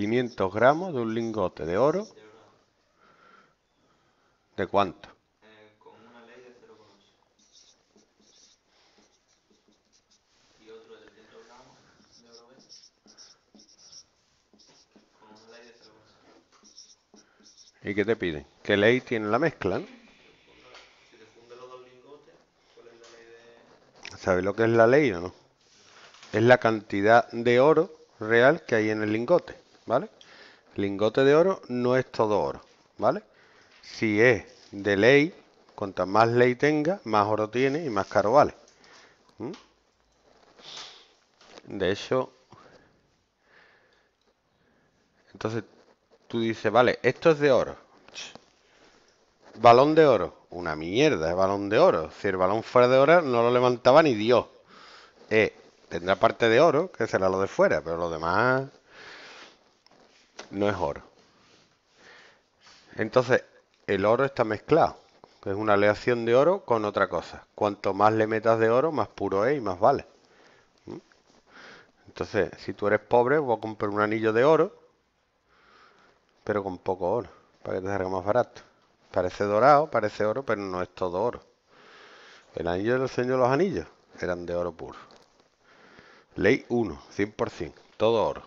500 gramos de un lingote de oro. ¿De cuánto? Con una ley de 0,8. Y otro de 300 gramos de oro beta. Con una ley de 0,8. ¿Y qué te piden? ¿Qué ley tiene la mezcla? ¿no? Si te funde los dos lingotes, ¿cuál es la ley de...? ¿Sabes lo que es la ley o no? Es la cantidad de oro real que hay en el lingote, ¿vale? Lingote de oro no es todo oro, ¿vale? Si es de ley, cuanta más ley tenga, más oro tiene y más caro vale. ¿Mm? De hecho, entonces tú dices, vale, esto es de oro. Balón de oro, una mierda de balón de oro. Si el balón fuera de oro, no lo levantaba ni Dios. Eh, tendrá parte de oro, que será lo de fuera, pero lo demás no es oro. Entonces, el oro está mezclado, es una aleación de oro con otra cosa. Cuanto más le metas de oro, más puro es y más vale. ¿Mm? Entonces, si tú eres pobre, voy a comprar un anillo de oro, pero con poco oro, para que te salga más barato. Parece dorado, parece oro, pero no es todo oro. El anillo del Señor de los Anillos eran de oro puro. Ley 1, 100%, todo oro.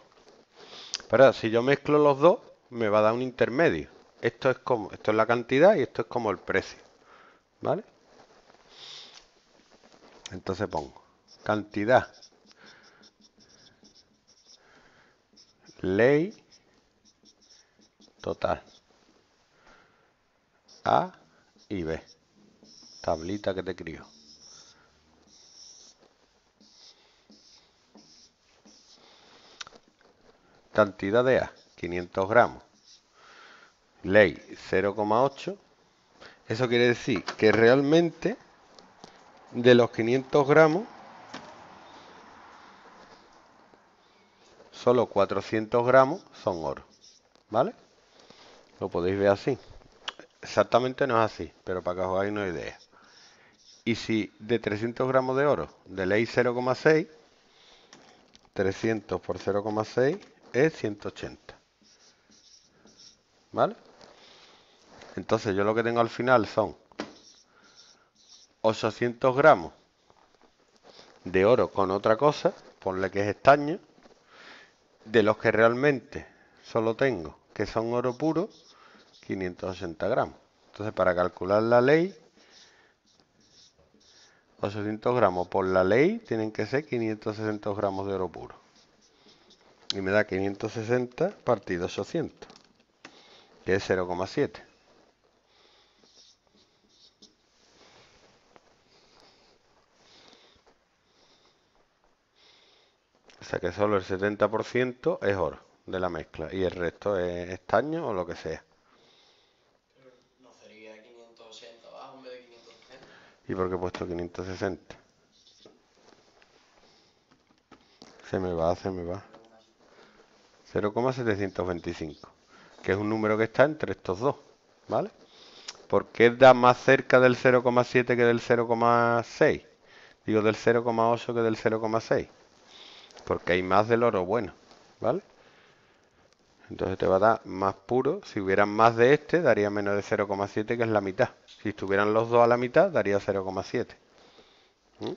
Pero si yo mezclo los dos, me va a dar un intermedio. Esto es como, esto es la cantidad y esto es como el precio. ¿Vale? Entonces pongo cantidad. Ley total. A y B. Tablita que te crío. Cantidad de A, 500 gramos. Ley 0,8. Eso quiere decir que realmente de los 500 gramos, solo 400 gramos son oro. ¿Vale? Lo podéis ver así. Exactamente no es así, pero para que os hagáis una idea. Y si de 300 gramos de oro, de ley 0,6, 300 por 0,6 es 180. ¿Vale? Entonces yo lo que tengo al final son 800 gramos de oro con otra cosa, ponle que es estaño, de los que realmente solo tengo que son oro puro, 580 gramos. Entonces para calcular la ley, 800 gramos por la ley tienen que ser 560 gramos de oro puro. Y me da 560 partido 800, que es 0,7. O sea que solo el 70% es oro de la mezcla y el resto es estaño o lo que sea. ¿No sería 580 abajo en vez de 560? ¿Y por qué he puesto 560? Se me va, se me va. 0,725, que es un número que está entre estos dos, ¿vale? ¿Por qué da más cerca del 0,7 que del 0,6? Digo del 0,8 que del 0,6. Porque hay más del oro bueno, ¿vale? Entonces te va a dar más puro. Si hubieran más de este, daría menos de 0,7, que es la mitad. Si estuvieran los dos a la mitad, daría 0,7. ¿Mm?